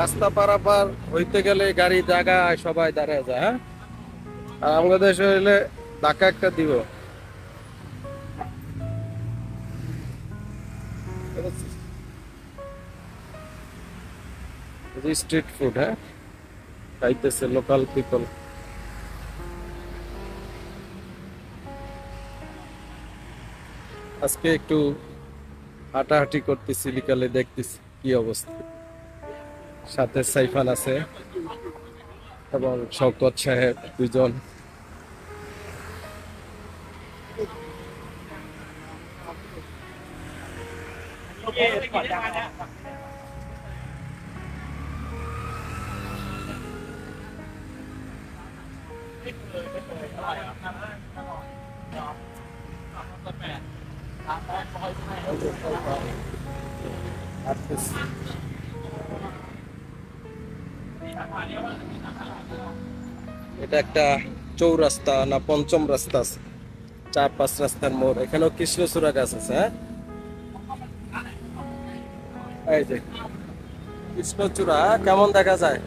রাস্তা পারাপার হইতে গেলে গাড়ি, জায়গা, সবাই দাঁড়ায় যায় হ্যাঁ? আর আমাদের দেশে হইলে ধাক্কা একটা দিব। স্ট্রিট ফুড হ্যাঁ? খাইতেছে লোকাল পিপল আজকে একটু হাঁটাহাঁটি করতেছি, বিকালে দেখতেছি কি অবস্থা। সাথে সাইফান আছে এবং শওকত সাহেব দুজন হাঁটতেছি। এটা একটা চৌরাস্তা না পঞ্চম রাস্তা আছে। চার পাঁচ রাস্তার মোড়। এখানেও কৃষ্ণচূড়া গাছ আছে হ্যাঁ? কৃষ্ণচূড়া, কেমন দেখা যায়?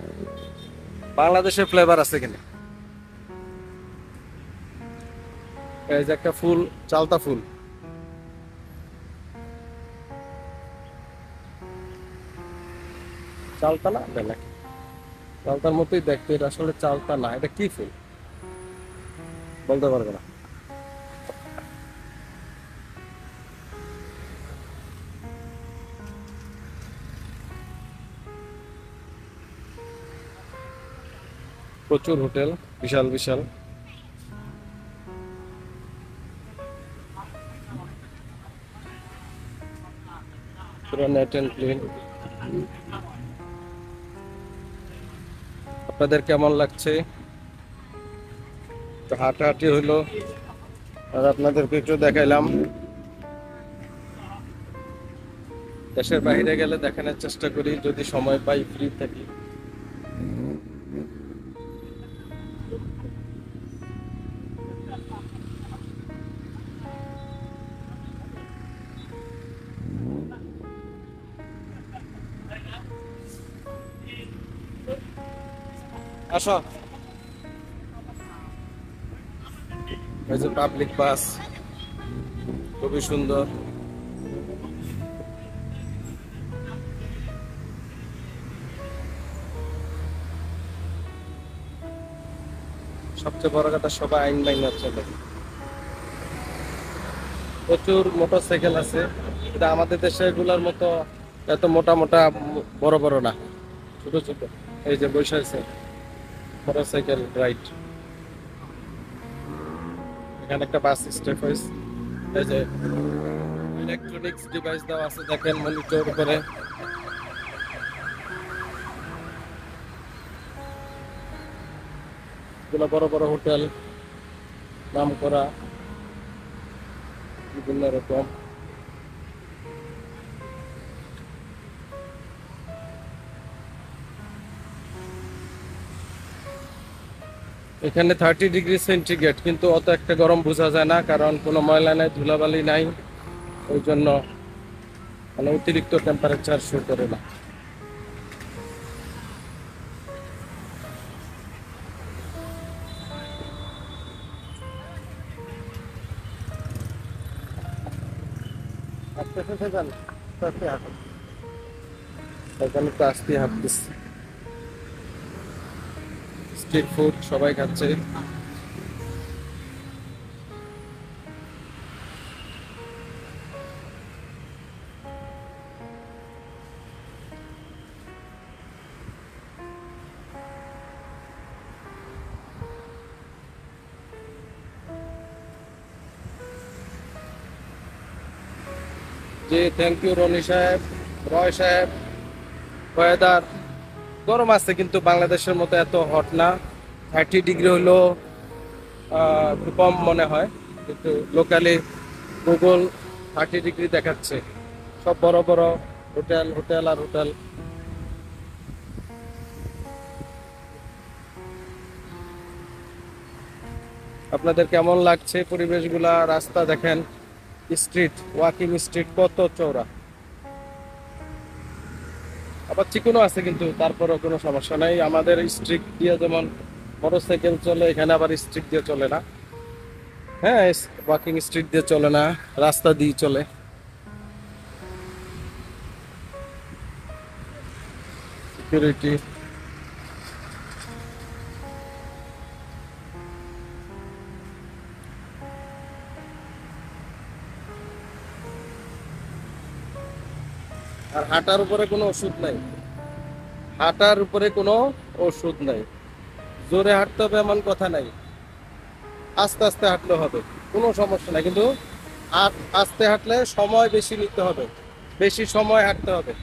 বাংলাদেশের ফ্লেভার আছে কিনা? এই যে একটা ফুল, চালতা ফুল। চালতা না? নাকি চালতার মতোই দেখতে, এটা আসলে চালতা না, এটা কি ফুল? বলতে পারবে না। প্রচুর হোটেল, বিশাল বিশাল। পুরো নেট অ্যান্ড ক্লিন আপনাদের কেমন লাগছে? তো হাঁটাহাঁটি হইল আর আপনাদেরকে একটু দেখাইলাম। দেশের বাইরে গেলে দেখানোর চেষ্টা করি, যদি সময় পাই ফ্রি থাকি। আসো। এই যে পাবলিক বাস খুবই সুন্দর। সবচেয়ে বড় কথা, সবাই আইন মাইনা চলে প্রচুর মোটরসাইকেল আছে। এটা আমাদের দেশে এগুলার মতো এত মোটা মোটা, বড় বড় না, ছোট ছোট। এই যে আছে মোটরসাইকেল রাইড। এখানে একটা বাস স্টপ হয়েছে। এই যে ইলেকট্রনিক্স ডিভাইস দেওয়া আছে, দেখেন মনিটর করে। এগুলো বড় বড় হোটেল নাম করা বিভিন্ন রকম। এখানে থার্টি ডিগ্রি সেন্টিগ্রেড কিন্তু অত একটা গরম বোঝা যায় না কারণ কোনো ময়লা নাই ধুলাবালি নাই। ওই জন্য মানে অতিরিক্ত টেম্পারেচার শো করে না। আস্তে আস্তে যান। আস্তে আস্তে হাঁটুন এখানে তো আস্তে হাঁটতেছে স্ট্রিট ফুড সবাই খাচ্ছে। জি থ্যাংক ইউ রনি সাহেব রয় সাহেব ওয়েদার গরম আছে কিন্তু বাংলাদেশের মতো এত হট না। থার্টি ডিগ্রি হলো আহ, একটু কম মনে হয়। কিন্তু লোকালি গুগল থার্টি ডিগ্রি দেখাচ্ছে। সব বড় বড় হোটেল হোটেল আর হোটেল আপনাদের কেমন লাগছে পরিবেশগুলা? রাস্তা দেখেন স্ট্রিট ওয়াকিং স্ট্রিট কত চওড়া। আবার চিকনও আছে কিন্তু তারপরেও কোনো সমস্যা নাই। আমাদের স্ট্রিক দিয়ে যেমন মোটরসাইকেল চলে, এখানে আবার স্ট্রিক দিয়ে চলে না। হ্যাঁ ওয়াকিং স্ট্রিট দিয়ে চলে না, রাস্তা দিয়ে চলে। সিকিউরিটি আর হাঁটার উপরে কোনো ওষুধ নাই। হাঁটার উপরে কোনো ওষুধ নাই। জোরে হাঁটতে হবে এমন কথা নাই। আস্তে আস্তে হাঁটলে হবে, কোনো সমস্যা নাই। কিন্তু আস্তে হাঁটলে সময় বেশি নিতে হবে, বেশি সময় হাঁটতে হবে।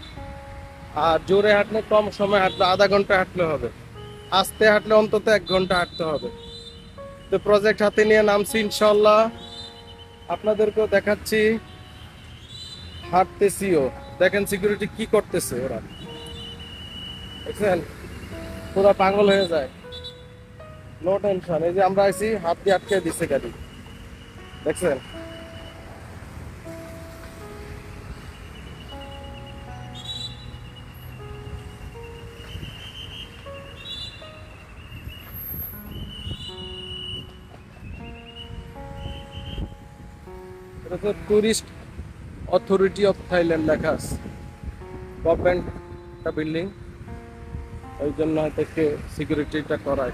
আর জোরে হাঁটলে কম সময় হাঁটলে আধা ঘণ্টা হাঁটলে হবে। আস্তে হাঁটলে অন্তত এক ঘণ্টা হাঁটতে হবে। তো প্রজেক্ট হাতে নিয়ে নামছি ইনশাল্লাহ আপনাদেরকেও দেখাচ্ছি। হাঁটতেছিও। দেখেন সিকিউরিটি কি করতেছে ওরা। দেখছেন? পুরো পাগল হয়ে যায়। নো টেনশন এই যে আমরা আইছি, হাত দিয়ে আটকে দিছে গাড়ি। দেখছেন? টুরিস্ট অথরিটি অফ থাইল্যান্ড লেখা আছে। গভর্নমেন্ট একটা বিল্ডিং ওই জন্য একটু সিকিউরিটিটা করা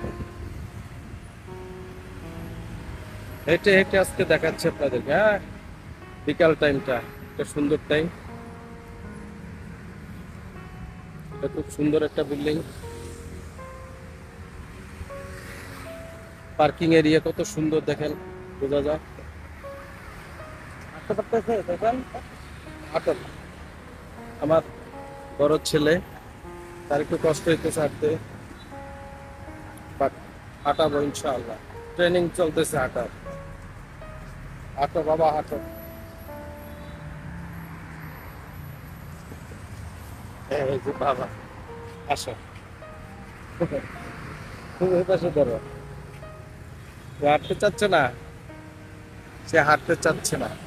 হেঁটে হেঁটে আজকে দেখাচ্ছে আপনাদেরকে হ্যাঁ? বিকাল টাইমটা একটা সুন্দর টাইম এটা খুব সুন্দর একটা বিল্ডিং পার্কিং এরিয়া কত সুন্দর দেখেন, বোঝা যায়। আমার বড় ছেলে, তার একটু কষ্ট হইতেছে হাঁটতে বাট হাঁটাবো ইনশাআল্লাহ। ট্রেনিং চলতেছে হাঁটার। হাঁটো বাবা, হাঁটো। এই যে বাবা, আসো। ধরো। হাঁটতে চাচ্ছে না। সে হাঁটতে চাচ্ছে না।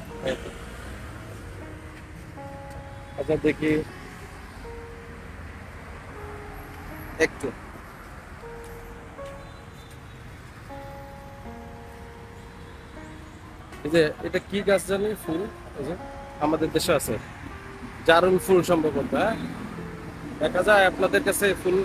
আচ্ছা দেখি। একটু। যে, এটা কি গাছ জানি? ফুল যে, আমাদের দেশে আছে। জারুল ফুল সম্ভবত হ্যাঁ? দেখা যায় আপনাদের কাছে ফুল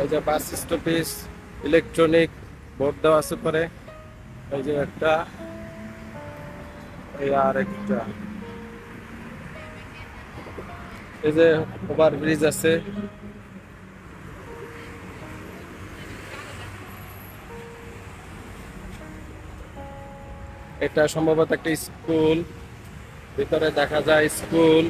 এই যে বাস স্টপেজ ইলেকট্রনিক বোর্ড দেওয়া আছে পরে এই যে একটা, এই আর একটা। এই যে ওভার ব্রিজ আছে। এটা সম্ভবত একটা স্কুল। ভিতরে দেখা যায় স্কুল।